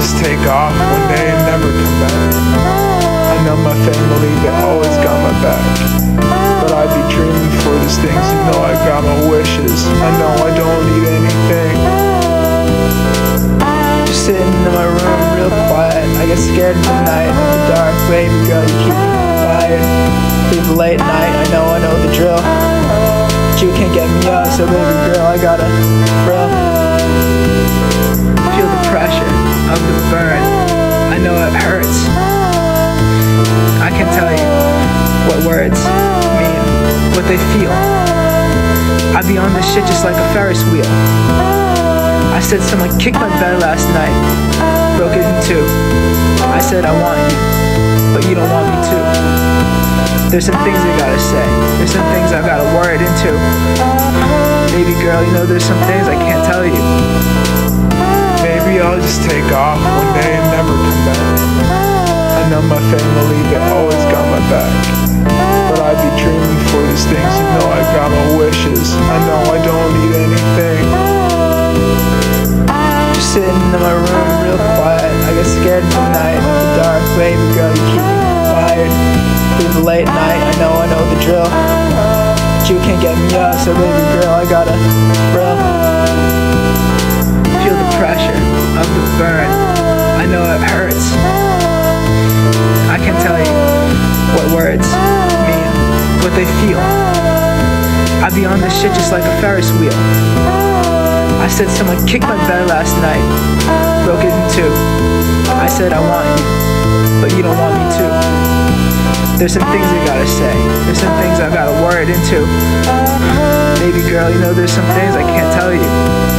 just take off one day and never come back. I know my family, they always got my back. But I be dreaming for these things, you know I got my wishes. I know I don't need anything. Just sitting in my room, real quiet. I get scared in the night, in the dark. Baby girl, you keep me quiet. Leave late night, I know, I know the drill. But you can't get me up, so baby girl, I gotta thrill. What they feel. I be on this shit just like a Ferris wheel. I said someone kicked my bed last night, broke it in two. I said I want you, but you don't want me to. There's some things I gotta say. There's some things I gotta word into. Baby girl, you know there's some things I can't tell you. Maybe I'll just take off one day and never come back. I know my family, they always got my back. The late night, I know, I know the drill. But you can't get me up, so baby girl, I gotta thrill. Feel the pressure of the burn. I know it hurts. I can tell you what words mean, what they feel. I be on this shit just like a Ferris wheel. I said someone kicked my bed last night, broke it in two. I said I want you, but you don't want me to. There's some things I uh-huh. gotta say. There's some things I gotta word into. Baby girl, you know there's some things I can't tell you.